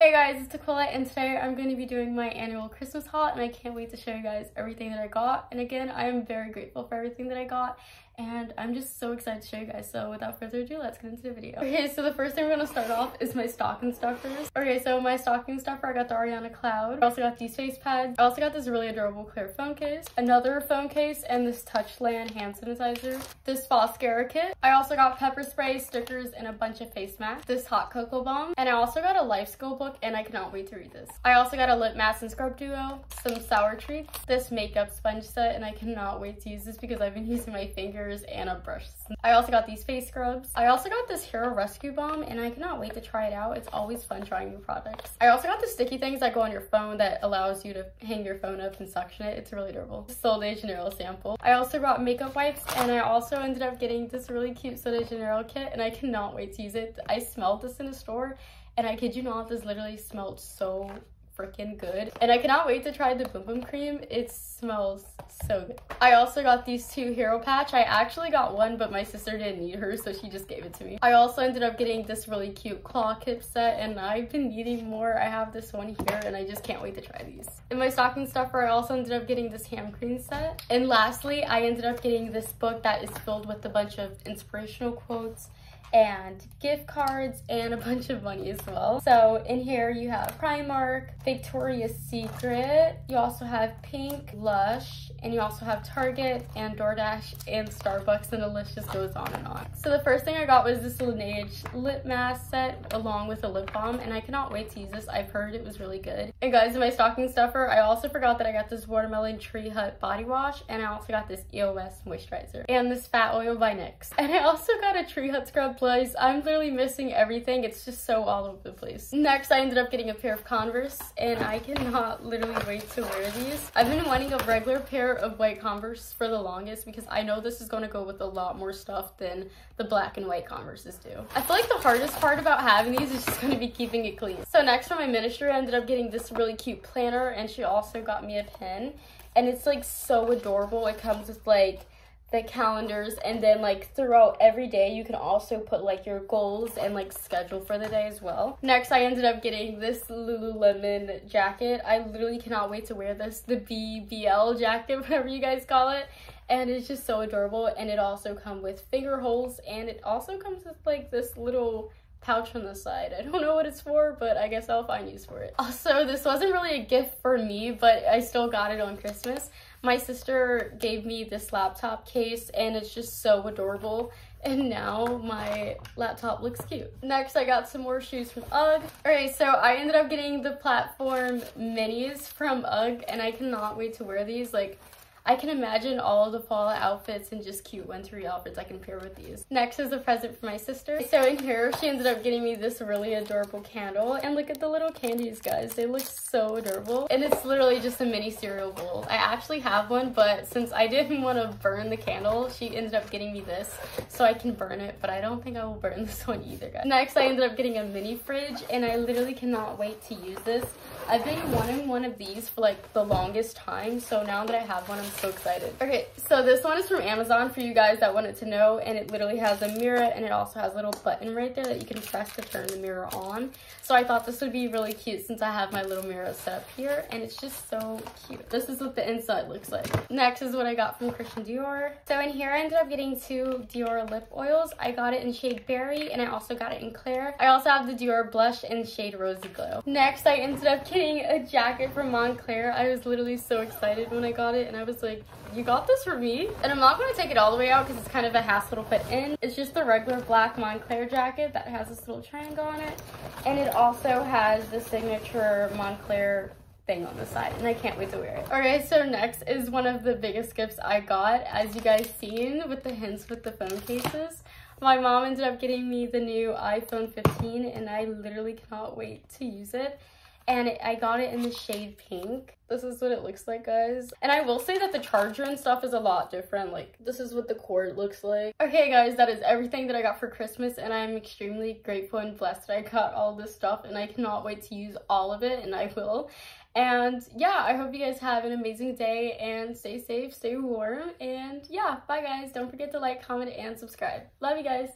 Hey guys, it's Aquilah and today I'm going to be doing my annual Christmas haul and I can't wait to show you guys everything that I got. And again, I am very grateful for everything that I got and I'm just so excited to show you guys. So without further ado, let's get into the video. Okay, so the first thing we're gonna start off is my stocking stuffers. Okay, so my stocking stuffer, I got the Ariana Cloud. I also got these face pads. I also got this really adorable clear phone case, another phone case, and this Touchland hand sanitizer. This Foscara kit. I also got pepper spray, stickers, and a bunch of face masks. This hot cocoa bomb. And I also got a life skill book, and I cannot wait to read this. I also got a lip mask and scrub duo, some sour treats, this makeup sponge set, and I cannot wait to use this because I've been using my fingers and a brush. I also got these face scrubs. I also got this Hero Rescue Balm and I cannot wait to try it out. It's always fun trying new products. I also got the sticky things that go on your phone that allows you to hang your phone up and suction it. It's really durable. Sol de Janeiro sample. I also got makeup wipes and I also ended up getting this really cute Sol de Janeiro kit and I cannot wait to use it. I smelled this in a store and I kid you not, this literally smelled so freaking good. And I cannot wait to try the Boom Boom Cream. It smells so good. I also got these two Hero Patch. I actually got one, but my sister didn't need her, so she just gave it to me. I also ended up getting this really cute claw kip set, and I've been needing more. I have this one here, and I just can't wait to try these. In my stocking stuffer, I also ended up getting this ham cream set. And lastly, I ended up getting this book that is filled with a bunch of inspirational quotes and gift cards and a bunch of money as well. So in here you have Primark, Victoria's Secret, you also have Pink, Lush, and you also have Target and DoorDash and Starbucks and the list just goes on and on. So the first thing I got was this Laneige lip mask set along with a lip balm and I cannot wait to use this. I've heard it was really good. And guys, in my stocking stuffer, I also forgot that I got this Watermelon Tree Hut body wash and I also got this EOS moisturizer and this Fat Oil by NYX. And I also got a Tree Hut scrub place. I'm literally missing everything. It's just so all over the place. Next, I ended up getting a pair of Converse and I cannot literally wait to wear these. I've been wanting a regular pair of white Converse for the longest because I know this is going to go with a lot more stuff than the black and white Converses do. I feel like the hardest part about having these is just going to be keeping it clean. So next for my ministry, I ended up getting this really cute planner and she also got me a pen and it's like so adorable. It comes with like the calendars and then like throughout every day you can also put like your goals and like schedule for the day as well. Next I ended up getting this Lululemon jacket. I literally cannot wait to wear this, the BBL jacket, whatever you guys call it. And it's just so adorable and it also comes with finger holes and it also comes with like this little pouch on the side. I don't know what it's for, but I guess I'll find use for it. Also, this wasn't really a gift for me, but I still got it on Christmas. My sister gave me this laptop case and it's just so adorable and now my laptop looks cute. Next, I got some more shoes from UGG. Alright, so I ended up getting the platform minis from UGG and I cannot wait to wear these. Like, I can imagine all the fall outfits and just cute wintry outfits I can pair with these. Next is a present for my sister. So in here, she ended up getting me this really adorable candle. And look at the little candies, guys. They look so adorable. And it's literally just a mini cereal bowl. I actually have one, but since I didn't want to burn the candle, she ended up getting me this so I can burn it. But I don't think I will burn this one either, guys. Next, I ended up getting a mini fridge, and I literally cannot wait to use this. I've been wanting one of these for like the longest time, so now that I have one, I'm so excited. Okay, so this one is from Amazon for you guys that wanted to know, and it literally has a mirror, and it also has a little button right there that you can press to turn the mirror on. So I thought this would be really cute since I have my little mirror set up here, and it's just so cute. This is what the inside looks like. Next is what I got from Christian Dior. So in here, I ended up getting two Dior lip oils. I got it in shade Berry, and I also got it in Clair. I also have the Dior blush in shade Rosy Glow. Next, I ended up getting a jacket from Moncler. I was literally so excited when I got it and I was like, you got this for me? And I'm not to take it all the way out because it's kind of a hassle to put in. It's just the regular black Moncler jacket that has this little triangle on it. And it also has the signature Moncler thing on the side and I can't wait to wear it. Okay, so next is one of the biggest gifts I got. As you guys seen with the hints with the phone cases, my mom ended up getting me the new iPhone 15 and I literally cannot wait to use it and I got it in the shade pink. This is what it looks like, guys. And I will say that the charger and stuff is a lot different. Like, this is what the cord looks like. Okay, guys, that is everything that I got for Christmas, and I'm extremely grateful and blessed that I got all this stuff, and I cannot wait to use all of it, and I will. And yeah, I hope you guys have an amazing day, and stay safe, stay warm, and yeah, bye, guys. Don't forget to like, comment, and subscribe. Love you guys.